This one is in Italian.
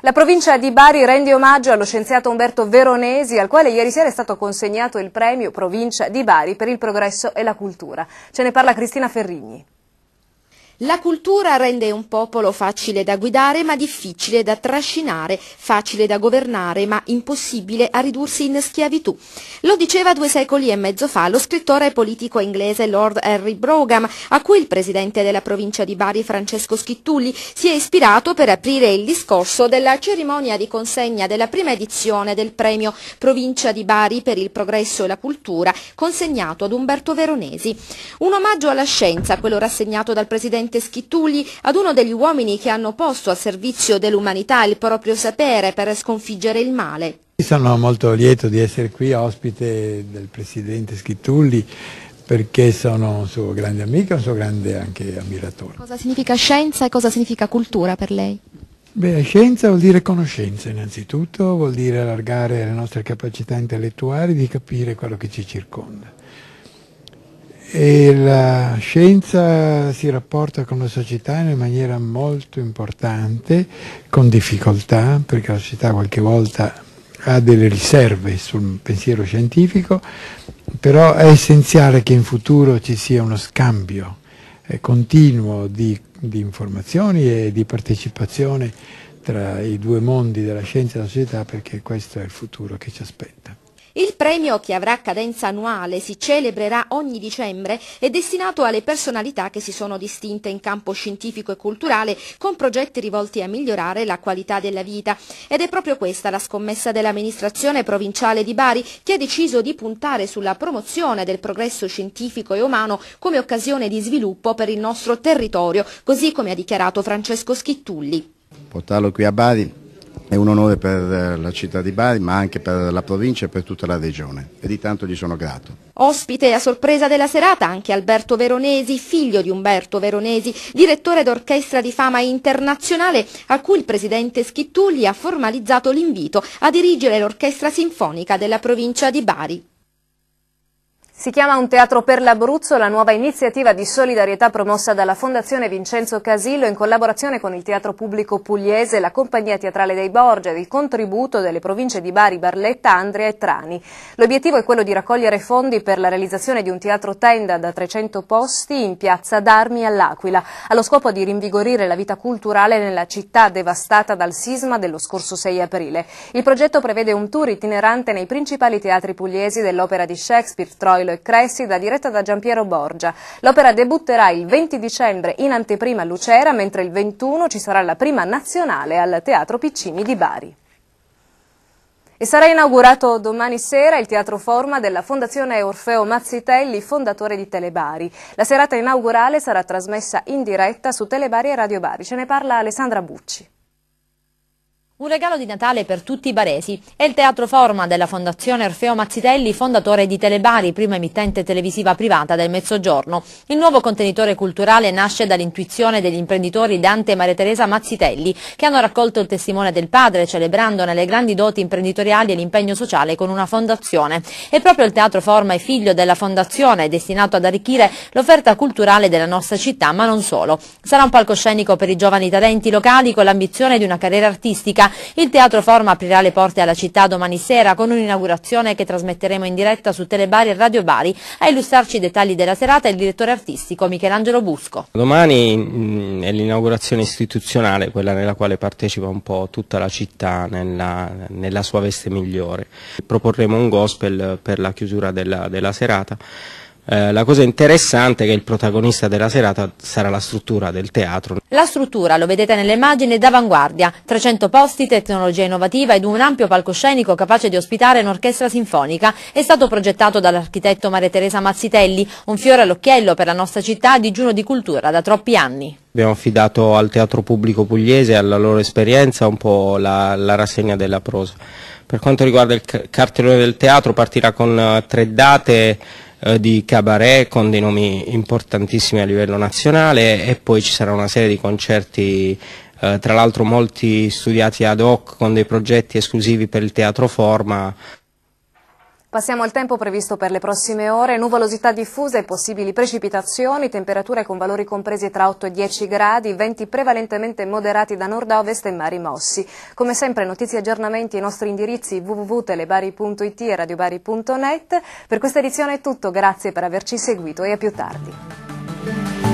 La provincia di Bari rende omaggio allo scienziato Umberto Veronesi, al quale ieri sera è stato consegnato il premio Provincia di Bari per il progresso e la cultura. Ce ne parla Cristina Ferrigni. La cultura rende un popolo facile da guidare ma difficile da trascinare, facile da governare ma impossibile a ridursi in schiavitù. Lo diceva due secoli e mezzo fa lo scrittore politico inglese Lord Henry Brougham, a cui il presidente della provincia di Bari Francesco Schittulli si è ispirato per aprire il discorso della cerimonia di consegna della prima edizione del premio Provincia di Bari per il progresso e la cultura, consegnato ad Umberto Veronesi. Un omaggio alla scienza, quello rassegnato dal presidente presidente Schittuli ad uno degli uomini che hanno posto a servizio dell'umanità il proprio sapere per sconfiggere il male. Sono molto lieto di essere qui ospite del presidente Schittulli perché sono un suo grande amico e un suo grande anche ammiratore. Cosa significa scienza e cosa significa cultura per lei? Beh, scienza vuol dire conoscenza innanzitutto, vuol dire allargare le nostre capacità intellettuali di capire quello che ci circonda e la scienza si rapporta con la società in maniera molto importante, con difficoltà, perché la società qualche volta ha delle riserve sul pensiero scientifico, però è essenziale che in futuro ci sia uno scambio eh, continuo di, di informazioni e di partecipazione tra i due mondi della scienza e della società perché questo è il futuro che ci aspetta. Il premio, che avrà cadenza annuale, si celebrerà ogni dicembre, è destinato alle personalità che si sono distinte in campo scientifico e culturale con progetti rivolti a migliorare la qualità della vita. Ed è proprio questa la scommessa dell'amministrazione provinciale di Bari che ha deciso di puntare sulla promozione del progresso scientifico e umano come occasione di sviluppo per il nostro territorio, così come ha dichiarato Francesco Schittulli. Portarlo qui a Bari è un onore per eh, la città di Bari, ma anche per la provincia e per tutta la regione e di tanto gli sono grato. Ospite a sorpresa della serata anche Alberto Veronesi, figlio di Umberto Veronesi, direttore d'orchestra di fama internazionale, a cui il presidente Schittulli ha formalizzato l'invito a dirigere l'orchestra sinfonica della provincia di Bari. Si chiama Un teatro per l'Abruzzo, la nuova iniziativa di solidarietà promossa dalla Fondazione Vincenzo Casillo in collaborazione con il Teatro Pubblico Pugliese, la Compagnia Teatrale dei Borgia ed il contributo delle province di Bari, Barletta, Andria e Trani. L'obiettivo è quello di raccogliere fondi per la realizzazione di un teatro tenda da 300 posti in piazza d'Armi all'Aquila, allo scopo di rinvigorire la vita culturale nella città devastata dal sisma dello scorso 6 aprile. Il progetto prevede un tour itinerante nei principali teatri pugliesi dell'opera di Shakespeare, Troilo e Cressida diretta da Giampiero Borgia. L'opera debutterà il 20 dicembre in anteprima a Lucera, mentre il 21 ci sarà la prima nazionale al Teatro Piccini di Bari. E sarà inaugurato domani sera il Teatro Forma della Fondazione Orfeo Mazzitelli, fondatore di Telebari. La serata inaugurale sarà trasmessa in diretta su Telebari e Radio Bari. Ce ne parla Alessandra Bucci. Un regalo di Natale per tutti i baresi. È il Teatro Forma della Fondazione Orfeo Mazzitelli, fondatore di Telebari, prima emittente televisiva privata del Mezzogiorno. Il nuovo contenitore culturale nasce dall'intuizione degli imprenditori Dante e Maria Teresa Mazzitelli, che hanno raccolto il testimone del padre, celebrandone le grandi doti imprenditoriali e l'impegno sociale con una fondazione. E proprio il Teatro Forma è figlio della fondazione, destinato ad arricchire l'offerta culturale della nostra città, ma non solo. Sarà un palcoscenico per i giovani talenti locali con l'ambizione di una carriera artistica il Teatro Forma aprirà le porte alla città domani sera con un'inaugurazione che trasmetteremo in diretta su Telebari e Radio Bari. A illustrarci i dettagli della serata è il direttore artistico Michelangelo Busco. Domani mm, è l'inaugurazione istituzionale, quella nella quale partecipa un po' tutta la città nella, nella sua veste migliore. Proporremo un gospel per la chiusura della, della serata. Eh, la cosa interessante è che il protagonista della serata sarà la struttura del teatro. La struttura, lo vedete nelle immagini, è d'avanguardia, 300 posti, tecnologia innovativa ed un ampio palcoscenico capace di ospitare un'orchestra sinfonica è stato progettato dall'architetto Maria Teresa Mazzitelli, un fiore all'occhiello per la nostra città digiuno di cultura da troppi anni. Abbiamo affidato al Teatro Pubblico Pugliese e alla loro esperienza un po' la, la rassegna della prosa. Per quanto riguarda il cartellone del teatro partirà con uh, tre date eh, di cabaret con dei nomi importantissimi a livello nazionale e poi ci sarà una serie di concerti eh, tra l'altro molti studiati ad hoc con dei progetti esclusivi per il teatro forma Passiamo al tempo previsto per le prossime ore, nuvolosità diffusa e possibili precipitazioni, temperature con valori compresi tra 8 e 10 gradi, venti prevalentemente moderati da nord a ovest e mari mossi. Come sempre notizie e aggiornamenti ai nostri indirizzi www.telebari.it e radiobari.net. Per questa edizione è tutto, grazie per averci seguito e a più tardi.